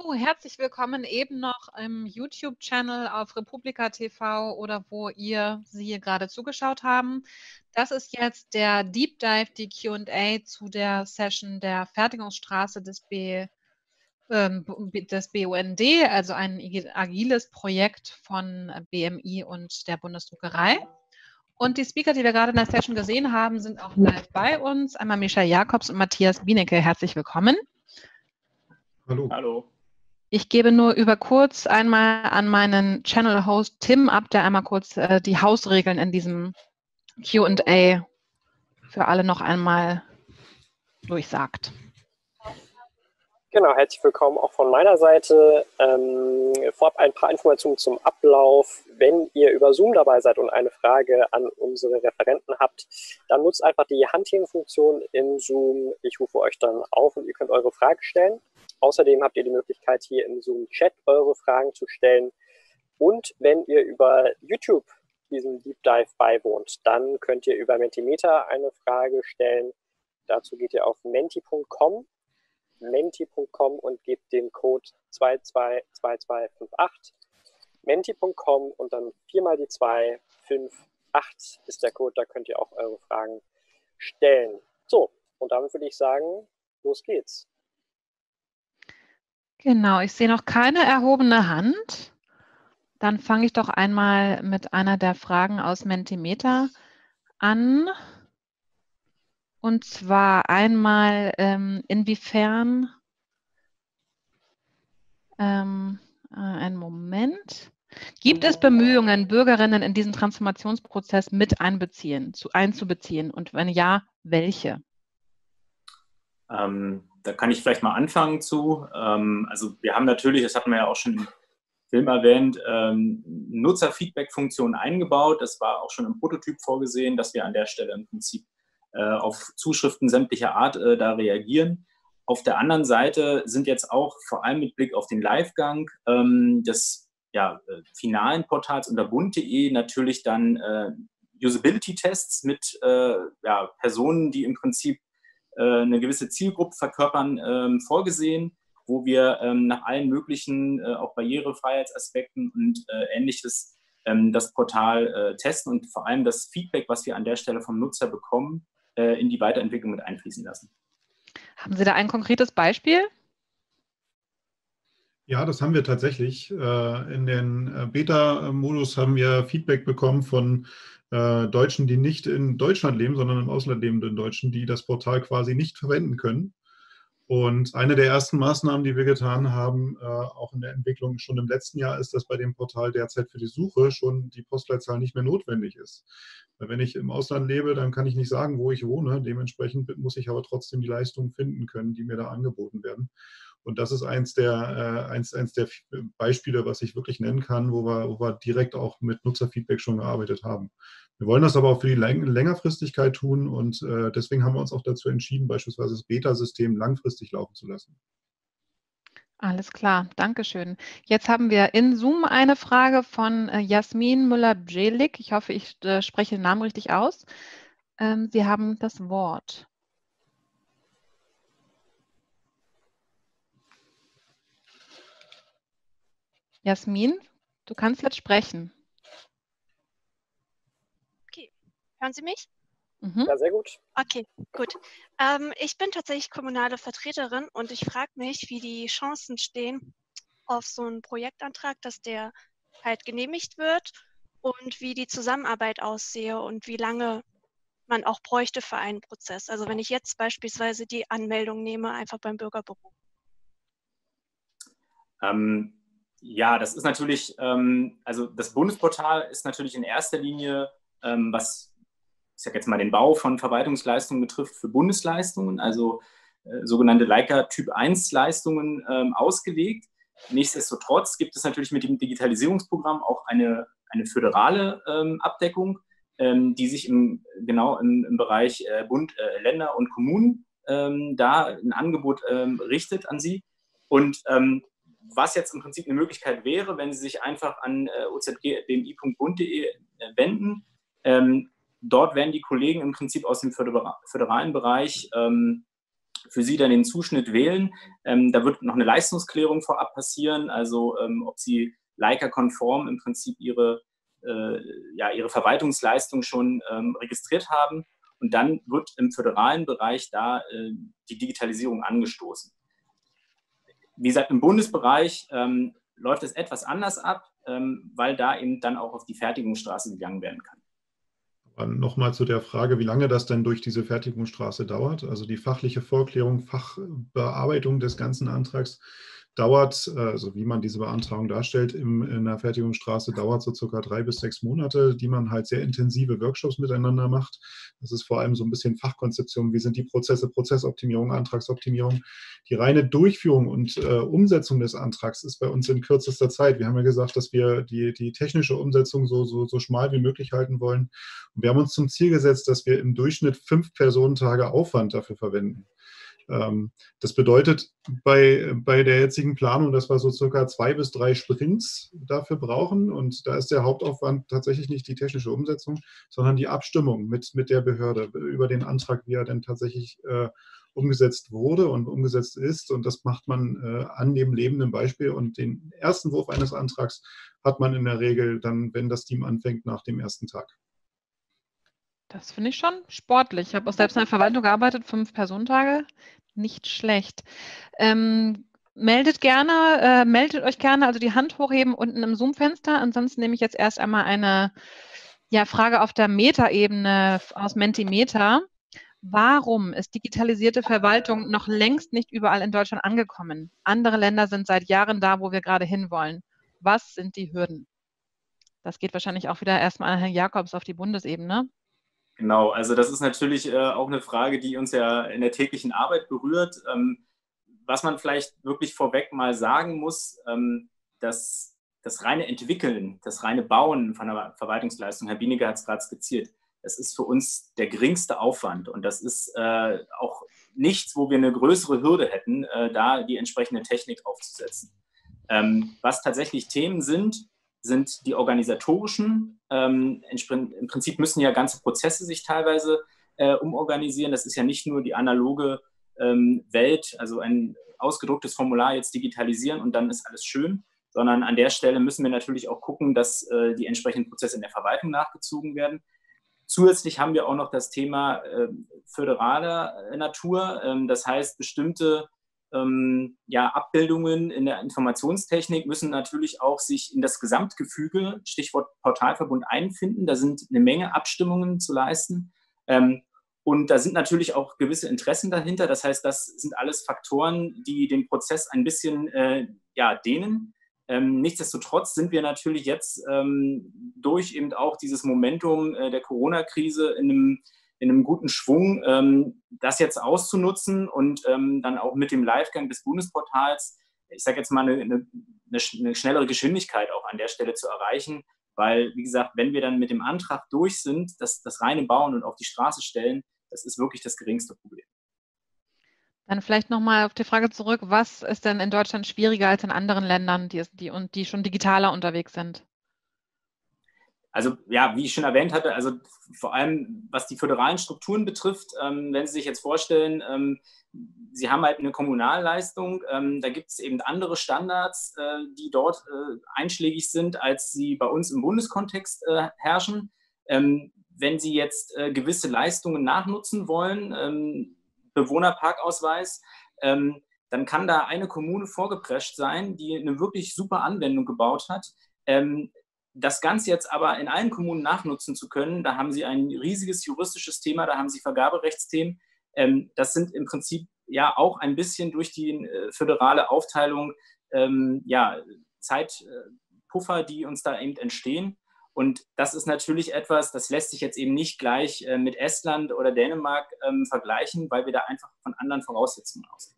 So, herzlich willkommen eben noch im YouTube-Channel auf Republika TV oder wo ihr Sie gerade zugeschaut haben. Das ist jetzt der Deep Dive, die Q&A zu der Session der Fertigungsstraße des, B, ähm, des BUND, also ein agiles Projekt von BMI und der Bundesdruckerei. Und die Speaker, die wir gerade in der Session gesehen haben, sind auch live bei uns. Einmal Michael Jakobs und Matthias Bienecke. Herzlich willkommen. Hallo. Hallo. Ich gebe nur über kurz einmal an meinen Channel-Host Tim ab, der einmal kurz äh, die Hausregeln in diesem QA für alle noch einmal durchsagt. Genau, herzlich willkommen auch von meiner Seite. Ähm, vorab ein paar Informationen zum Ablauf. Wenn ihr über Zoom dabei seid und eine Frage an unsere Referenten habt, dann nutzt einfach die Handheben-Funktion in Zoom. Ich rufe euch dann auf und ihr könnt eure Frage stellen. Außerdem habt ihr die Möglichkeit, hier im Zoom-Chat eure Fragen zu stellen. Und wenn ihr über YouTube diesen Deep Dive beiwohnt, dann könnt ihr über Mentimeter eine Frage stellen. Dazu geht ihr auf menti.com, menti.com und gebt den Code 222258. Menti.com und dann viermal die 258 ist der Code, da könnt ihr auch eure Fragen stellen. So, und damit würde ich sagen, los geht's. Genau, ich sehe noch keine erhobene Hand. Dann fange ich doch einmal mit einer der Fragen aus Mentimeter an. Und zwar einmal, ähm, inwiefern, ähm, äh, einen Moment, gibt es Bemühungen, Bürgerinnen in diesen Transformationsprozess mit einbeziehen, zu, einzubeziehen? Und wenn ja, welche? Ähm, da kann ich vielleicht mal anfangen zu. Ähm, also wir haben natürlich, das hatten wir ja auch schon im Film erwähnt, ähm, Nutzerfeedback-Funktionen eingebaut. Das war auch schon im Prototyp vorgesehen, dass wir an der Stelle im Prinzip äh, auf Zuschriften sämtlicher Art äh, da reagieren. Auf der anderen Seite sind jetzt auch vor allem mit Blick auf den Livegang ähm, des ja, äh, finalen Portals unter bund.de natürlich dann äh, Usability-Tests mit äh, ja, Personen, die im Prinzip eine gewisse Zielgruppe verkörpern, ähm, vorgesehen, wo wir ähm, nach allen möglichen, äh, auch Barrierefreiheitsaspekten und äh, ähnliches ähm, das Portal testen und vor allem das Feedback, was wir an der Stelle vom Nutzer bekommen, in die Weiterentwicklung mit einfließen lassen. Haben Sie da ein konkretes Beispiel? Ja, das haben wir tatsächlich. In den Beta-Modus haben wir Feedback bekommen von äh, Deutschen, die nicht in Deutschland leben, sondern im Ausland lebenden Deutschen, die das Portal quasi nicht verwenden können. Und eine der ersten Maßnahmen, die wir getan haben, äh, auch in der Entwicklung schon im letzten Jahr, ist, dass bei dem Portal derzeit für die Suche schon die Postleitzahl nicht mehr notwendig ist. Weil wenn ich im Ausland lebe, dann kann ich nicht sagen, wo ich wohne. Dementsprechend muss ich aber trotzdem die Leistungen finden können, die mir da angeboten werden. Und das ist eins der, äh, eins, eins der Beispiele, was ich wirklich nennen kann, wo wir, wo wir direkt auch mit Nutzerfeedback schon gearbeitet haben. Wir wollen das aber auch für die Läng Längerfristigkeit tun und äh, deswegen haben wir uns auch dazu entschieden, beispielsweise das Beta-System langfristig laufen zu lassen. Alles klar, Dankeschön. Jetzt haben wir in Zoom eine Frage von äh, Jasmin Müller-Bjelik. Ich hoffe, ich äh, spreche den Namen richtig aus. Ähm, Sie haben das Wort. Jasmin, du kannst jetzt sprechen. Okay, hören Sie mich? Mhm. Ja, sehr gut. Okay, gut. Ähm, ich bin tatsächlich kommunale Vertreterin und ich frage mich, wie die Chancen stehen auf so einen Projektantrag, dass der halt genehmigt wird und wie die Zusammenarbeit aussehe und wie lange man auch bräuchte für einen Prozess. Also wenn ich jetzt beispielsweise die Anmeldung nehme, einfach beim Bürgerbüro. Ähm, ja, das ist natürlich, ähm, also das Bundesportal ist natürlich in erster Linie, ähm, was ich sage jetzt mal den Bau von Verwaltungsleistungen betrifft, für Bundesleistungen, also äh, sogenannte Leica Typ 1 Leistungen ähm, ausgelegt. Nichtsdestotrotz gibt es natürlich mit dem Digitalisierungsprogramm auch eine, eine föderale ähm, Abdeckung, ähm, die sich im, genau im, im Bereich äh, Bund, äh, Länder und Kommunen ähm, da ein Angebot richtet an sie. Und was jetzt im Prinzip eine Möglichkeit wäre, wenn Sie sich einfach an äh, ozg.bmi.bund.de äh, wenden. Ähm, dort werden die Kollegen im Prinzip aus dem föderalen Bereich ähm, für Sie dann den Zuschnitt wählen. Ähm, da wird noch eine Leistungsklärung vorab passieren, also ähm, ob Sie Leica-konform im Prinzip Ihre, äh, ja, Ihre Verwaltungsleistung schon ähm, registriert haben. Und dann wird im föderalen Bereich da äh, die Digitalisierung angestoßen. Wie gesagt, im Bundesbereich ähm, läuft es etwas anders ab, ähm, weil da eben dann auch auf die Fertigungsstraße gegangen werden kann. Nochmal zu der Frage, wie lange das denn durch diese Fertigungsstraße dauert. Also die fachliche Vorklärung, Fachbearbeitung des ganzen Antrags dauert, also wie man diese Beantragung darstellt, im, in der Fertigungsstraße dauert so circa drei bis sechs Monate, die man halt sehr intensive Workshops miteinander macht. Das ist vor allem so ein bisschen Fachkonzeption, wie sind die Prozesse, Prozessoptimierung, Antragsoptimierung. Die reine Durchführung und äh, Umsetzung des Antrags ist bei uns in kürzester Zeit. Wir haben ja gesagt, dass wir die, die technische Umsetzung so, so, so schmal wie möglich halten wollen. Und wir haben uns zum Ziel gesetzt, dass wir im Durchschnitt fünf Personentage Aufwand dafür verwenden. Ähm, das bedeutet bei, bei der jetzigen Planung, dass wir so circa zwei bis drei Sprints dafür brauchen. Und da ist der Hauptaufwand tatsächlich nicht die technische Umsetzung, sondern die Abstimmung mit, mit der Behörde über den Antrag, wie er denn tatsächlich äh, umgesetzt wurde und umgesetzt ist. Und das macht man äh, an dem lebenden Beispiel. Und den ersten Wurf eines Antrags hat man in der Regel dann, wenn das Team anfängt, nach dem ersten Tag. Das finde ich schon sportlich. Ich habe auch selbst in der Verwaltung gearbeitet, fünf Personentage. Nicht schlecht. Ähm, meldet gerne, äh, meldet euch gerne, also die Hand hochheben unten im Zoom-Fenster. Ansonsten nehme ich jetzt erst einmal eine ja, Frage auf der Metaebene aus Mentimeter. Warum ist digitalisierte Verwaltung noch längst nicht überall in Deutschland angekommen? Andere Länder sind seit Jahren da, wo wir gerade hinwollen. Was sind die Hürden? Das geht wahrscheinlich auch wieder erstmal an Herrn Jakobs auf die Bundesebene. Genau, also das ist natürlich äh, auch eine Frage, die uns ja in der täglichen Arbeit berührt. Ähm, was man vielleicht wirklich vorweg mal sagen muss, ähm, dass das reine Entwickeln, das reine Bauen von der Verwaltungsleistung, Herr Bieniger hat es gerade skizziert, das ist für uns der geringste Aufwand und das ist äh, auch nichts, wo wir eine größere Hürde hätten, äh, da die entsprechende Technik aufzusetzen. Ähm, was tatsächlich Themen sind, sind die organisatorischen. Ähm, Im Prinzip müssen ja ganze Prozesse sich teilweise äh, umorganisieren. Das ist ja nicht nur die analoge ähm, Welt, also ein ausgedrucktes Formular jetzt digitalisieren und dann ist alles schön, sondern an der Stelle müssen wir natürlich auch gucken, dass äh, die entsprechenden Prozesse in der Verwaltung nachgezogen werden. Zusätzlich haben wir auch noch das Thema äh, föderaler Natur. Ähm, das heißt, bestimmte ähm, ja, Abbildungen in der Informationstechnik müssen natürlich auch sich in das Gesamtgefüge, Stichwort Portalverbund, einfinden. Da sind eine Menge Abstimmungen zu leisten. Ähm, und da sind natürlich auch gewisse Interessen dahinter. Das heißt, das sind alles Faktoren, die den Prozess ein bisschen äh, ja, dehnen. Ähm, nichtsdestotrotz sind wir natürlich jetzt ähm, durch eben auch dieses Momentum äh, der Corona-Krise in einem in einem guten Schwung, ähm, das jetzt auszunutzen und ähm, dann auch mit dem Livegang des Bundesportals, ich sage jetzt mal, eine, eine, eine, schnellere Geschwindigkeit auch an der Stelle zu erreichen. Weil, wie gesagt, wenn wir dann mit dem Antrag durch sind, das, das reine Bauen und auf die Straße stellen, das ist wirklich das geringste Problem. Dann vielleicht nochmal auf die Frage zurück, was ist denn in Deutschland schwieriger als in anderen Ländern, die, die, die schon digitaler unterwegs sind? Also ja, wie ich schon erwähnt hatte, also vor allem was die föderalen Strukturen betrifft, ähm, wenn Sie sich jetzt vorstellen, ähm, Sie haben halt eine Kommunalleistung, ähm, da gibt es eben andere Standards, äh, die dort äh, einschlägig sind, als sie bei uns im Bundeskontext äh, herrschen. Ähm, wenn Sie jetzt äh, gewisse Leistungen nachnutzen wollen, ähm, Bewohnerparkausweis, ähm, dann kann da eine Kommune vorgeprescht sein, die eine wirklich super Anwendung gebaut hat. Das Ganze jetzt aber in allen Kommunen nachnutzen zu können, da haben Sie ein riesiges juristisches Thema, da haben Sie Vergaberechtsthemen. Ähm, das sind im Prinzip ja auch ein bisschen durch die äh, föderale Aufteilung ähm, ja, Zeitpuffer, die uns da eben entstehen. Und das ist natürlich etwas, das lässt sich jetzt eben nicht gleich äh, mit Estland oder Dänemark ähm, vergleichen, weil wir da einfach von anderen Voraussetzungen ausgehen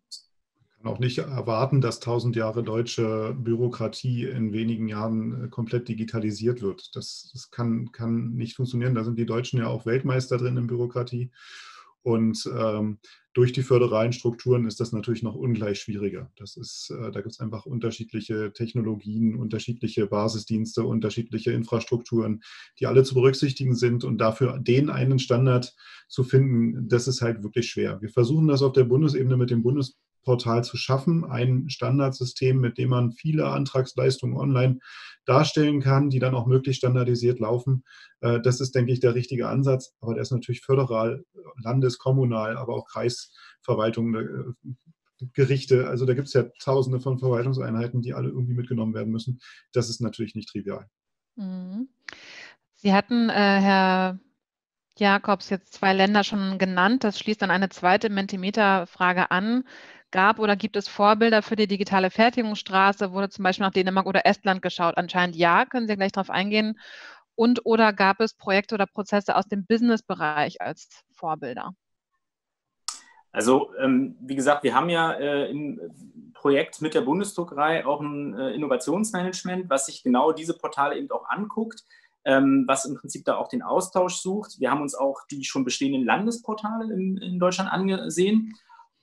kann auch nicht erwarten, dass tausend Jahre deutsche Bürokratie in wenigen Jahren äh, komplett digitalisiert wird. Das, das kann, kann nicht funktionieren. Da sind die Deutschen ja auch Weltmeister drin in Bürokratie. Und ähm, durch die föderalen Strukturen ist das natürlich noch ungleich schwieriger. Das ist, äh, da gibt es einfach unterschiedliche Technologien, unterschiedliche Basisdienste, unterschiedliche Infrastrukturen, die alle zu berücksichtigen sind. Und dafür den einen Standard zu finden, das ist halt wirklich schwer. Wir versuchen das auf der Bundesebene mit dem Bundes Portal zu schaffen, ein Standardsystem, mit dem man viele Antragsleistungen online darstellen kann, die dann auch möglichst standardisiert laufen. Äh, das ist, denke ich, der richtige Ansatz. Aber der ist natürlich föderal, landeskommunal, aber auch Kreisverwaltungen, äh, Gerichte. Also da gibt es ja tausende von Verwaltungseinheiten, die alle irgendwie mitgenommen werden müssen. Das ist natürlich nicht trivial. Mhm. Sie hatten, äh, Herr Jakobs, jetzt zwei Länder schon genannt. Das schließt dann eine zweite Mentimeter-Frage an. Gab oder gibt es Vorbilder für die digitale Fertigungsstraße? Wurde zum Beispiel nach Dänemark oder Estland geschaut? Anscheinend ja, können Sie gleich darauf eingehen. Und oder gab es Projekte oder Prozesse aus dem Business-Bereich als Vorbilder? Also, ähm, wie gesagt, wir haben ja äh, im Projekt mit der Bundesdruckerei auch ein äh, Innovationsmanagement, was sich genau diese Portale eben auch anguckt, ähm, was im Prinzip da auch den Austausch sucht. Wir haben uns auch die schon bestehenden Landesportale in, in Deutschland angesehen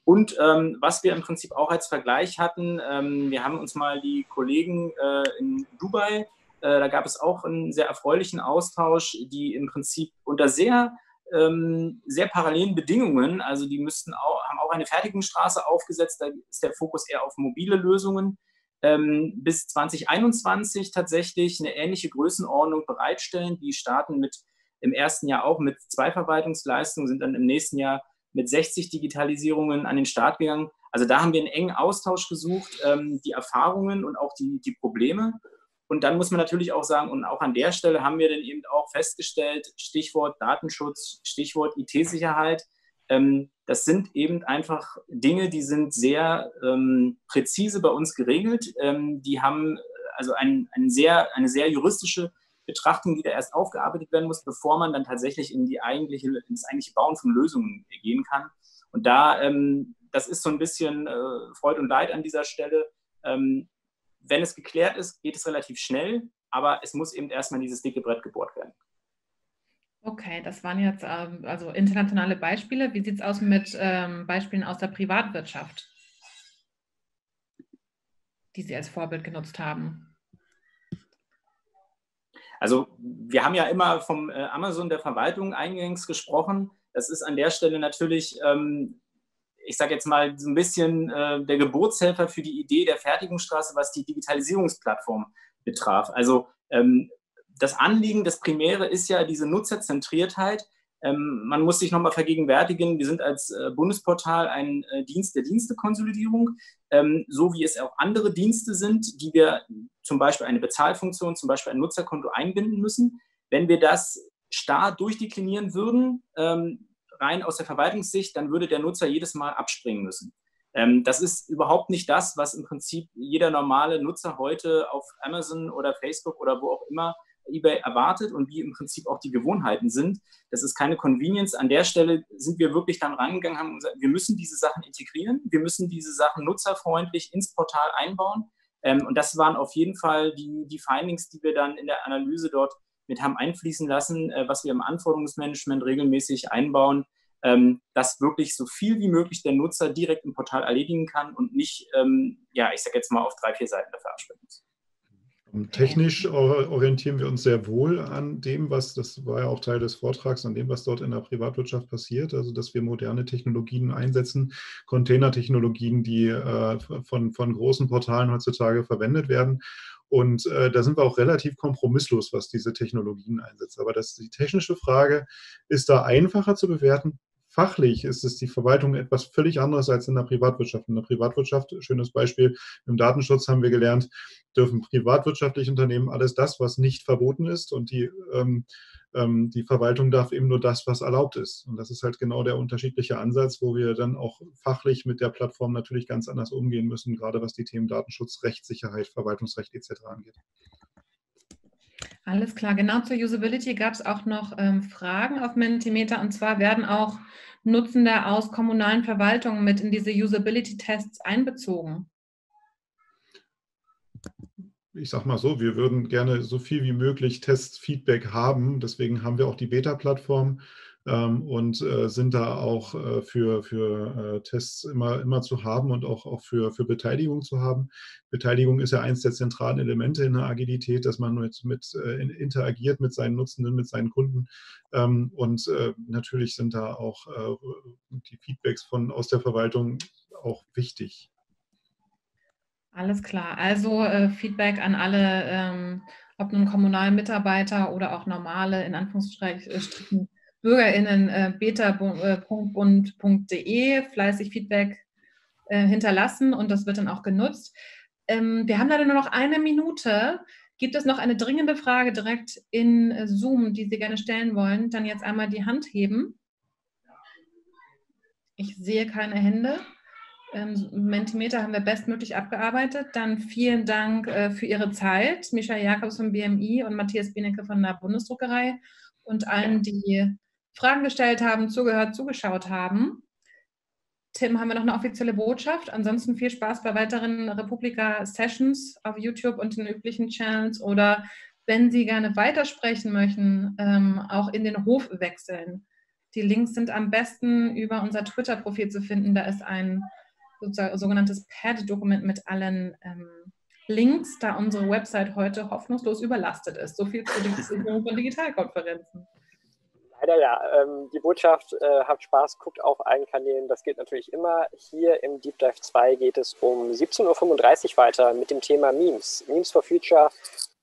und ähm, was wir im Prinzip auch als Vergleich hatten, ähm, wir haben uns mal die Kollegen äh, in Dubai, äh, da gab es auch einen sehr erfreulichen Austausch, die im Prinzip unter sehr, ähm, sehr parallelen Bedingungen, also die müssten auch, haben auch eine Fertigungsstraße aufgesetzt, da ist der Fokus eher auf mobile Lösungen, ähm, bis 2021 tatsächlich eine ähnliche Größenordnung bereitstellen. Die starten mit im ersten Jahr auch mit zwei Verwaltungsleistungen, sind dann im nächsten Jahr mit 60 Digitalisierungen an den Start gegangen. Also da haben wir einen engen Austausch gesucht, ähm, die Erfahrungen und auch die, die Probleme. Und dann muss man natürlich auch sagen, und auch an der Stelle haben wir dann eben auch festgestellt, Stichwort Datenschutz, Stichwort IT-Sicherheit, ähm, das sind eben einfach Dinge, die sind sehr ähm, präzise bei uns geregelt. Ähm, die haben also ein, ein sehr, eine sehr juristische Betrachtung, die da erst aufgearbeitet werden muss, bevor man dann tatsächlich in, die eigentliche, in eigentliche Bauen von Lösungen gehen kann. Und da, ähm, das ist so ein bisschen äh, Freud und Leid an dieser Stelle. Ähm, wenn es geklärt ist, geht es relativ schnell, aber es muss eben erstmal dieses dicke Brett gebohrt werden. Okay, das waren jetzt ähm, also internationale Beispiele. Wie sieht es aus mit ähm, Beispielen aus der Privatwirtschaft, die Sie als Vorbild genutzt haben? Also wir haben ja immer vom äh, Amazon der Verwaltung eingangs gesprochen. Das ist an der Stelle natürlich, ähm, ich sage jetzt mal, so ein bisschen äh, der Geburtshelfer für die Idee der Fertigungsstraße, was die Digitalisierungsplattform betraf. Also ähm, das Anliegen, das Primäre ist ja diese Nutzerzentriertheit, man muss sich nochmal vergegenwärtigen, wir sind als äh, Bundesportal ein äh, Dienst der Dienstekonsolidierung, ähm, so wie es auch andere Dienste sind, die wir zum Beispiel eine Bezahlfunktion, zum Beispiel ein Nutzerkonto einbinden müssen. Wenn wir das starr durchdeklinieren würden, ähm, rein aus der Verwaltungssicht, dann würde der Nutzer jedes Mal abspringen müssen. Ähm, das ist überhaupt nicht das, was im Prinzip jeder normale Nutzer heute auf Amazon oder Facebook oder wo auch immer eBay erwartet und wie im Prinzip auch die Gewohnheiten sind. Das ist keine Convenience. An der Stelle sind wir wirklich dann rangegangen, haben gesagt, wir müssen diese Sachen integrieren, wir müssen diese Sachen nutzerfreundlich ins Portal einbauen. Ähm, und das waren auf jeden Fall die, die Findings, die wir dann in der Analyse dort mit haben einfließen lassen, äh, was wir im Anforderungsmanagement regelmäßig einbauen, ähm, dass wirklich so viel wie möglich der Nutzer direkt im Portal erledigen kann und nicht, ähm, ja, ich sage jetzt mal, auf drei, vier Seiten dafür absprechen muss. Technisch orientieren wir uns sehr wohl an dem, was, das war ja auch Teil des Vortrags, an dem, was dort in der Privatwirtschaft passiert, also dass wir moderne Technologien einsetzen, Containertechnologien, die äh, von, von großen Portalen heutzutage verwendet werden. Und äh, da sind wir auch relativ kompromisslos, was diese Technologien einsetzt. Aber das, die technische Frage ist da einfacher zu bewerten, fachlich ist es die Verwaltung etwas völlig anderes als in der Privatwirtschaft. In der Privatwirtschaft, schönes Beispiel, im Datenschutz haben wir gelernt, dürfen privatwirtschaftliche Unternehmen alles das, was nicht verboten ist und die, ähm, ähm, die Verwaltung darf eben nur das, was erlaubt ist. Und das ist halt genau der unterschiedliche Ansatz, wo wir dann auch fachlich mit der Plattform natürlich ganz anders umgehen müssen, gerade was die Themen Datenschutz, Rechtssicherheit, Verwaltungsrecht etc. angeht. Alles klar, genau zur Usability gab es auch noch ähm, Fragen auf Mentimeter und zwar werden auch Nutzende aus kommunalen Verwaltungen mit in diese Usability-Tests einbezogen? Ich sage mal so, wir würden gerne so viel wie möglich Testfeedback haben. Deswegen haben wir auch die Beta-Plattform und äh, sind da auch äh, für, für äh, Tests immer, immer zu haben und auch, auch für, für Beteiligung zu haben. Beteiligung ist ja eines der zentralen Elemente in der Agilität, dass man mit, mit interagiert mit seinen Nutzenden, mit seinen Kunden. Ähm, und natürlich sind da auch die Feedbacks von, aus der Verwaltung auch wichtig. Alles klar. Also äh, Feedback an alle, ähm, ob nun kommunalen Mitarbeiter oder auch normale, in Anführungsstrichen, BürgerInnen, äh, beta.bund.de, fleißig Feedback äh, hinterlassen und das wird dann auch genutzt. Ähm, wir haben leider nur noch eine Minute. Gibt es noch eine dringende Frage direkt in äh, Zoom, die Sie gerne stellen wollen? Dann jetzt einmal die Hand heben. Ich sehe keine Hände. Ähm, Mentimeter haben wir bestmöglich abgearbeitet. Dann vielen Dank äh, für Ihre Zeit, Michael Jakobs vom BMI und Matthias Bienecke von der Bundesdruckerei und allen, die Fragen gestellt haben, zugehört, zugeschaut haben. Tim, haben wir noch eine offizielle Botschaft? Ansonsten viel Spaß bei weiteren Republika-Sessions auf YouTube und den üblichen Channels oder wenn Sie gerne weitersprechen möchten, ähm, auch in den Hof wechseln. Die Links sind am besten über unser Twitter-Profil zu finden. Da ist ein sogenanntes Pad-Dokument mit allen ähm, Links, da unsere Website heute hoffnungslos überlastet ist. So viel zur Digitalisierung von Digitalkonferenzen. Leider ja. Ähm, die Botschaft, äh, habt Spaß, guckt auf allen Kanälen. Das gilt natürlich immer. Hier im Deep Dive 2 geht es um 17.35 Uhr weiter mit dem Thema Memes. Memes for Future.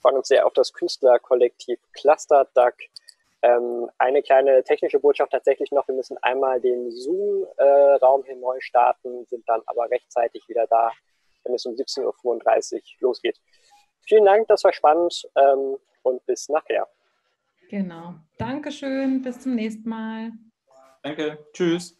Freuen uns sehr auf das Künstlerkollektiv Cluster Duck ähm, eine kleine technische Botschaft tatsächlich noch. Wir müssen einmal den Zoom-Raum hier neu starten, sind dann aber rechtzeitig wieder da, wenn es um 17.35 Uhr losgeht. Vielen Dank, das war spannend ähm, und bis nachher. Genau. Dankeschön, bis zum nächsten Mal. Danke, tschüss.